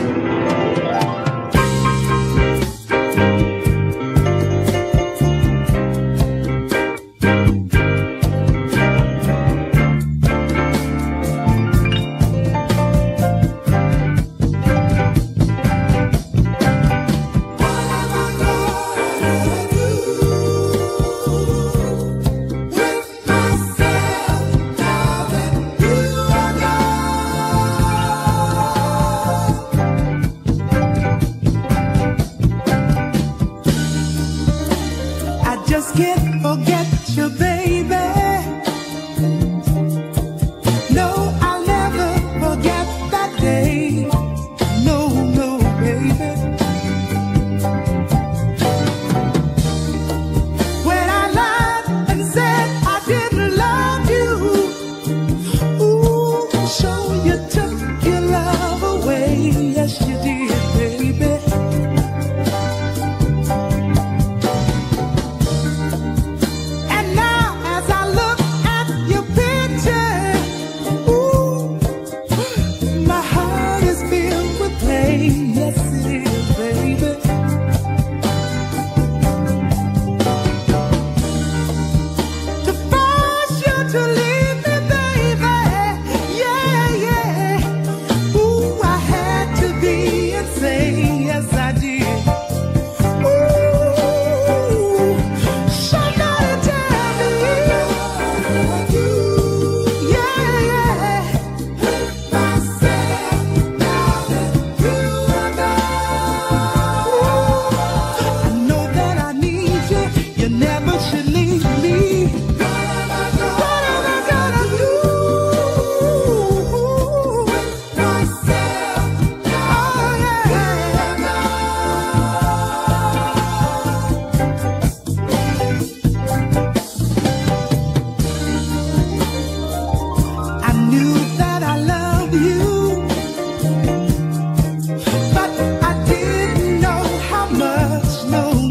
Música basket Oh.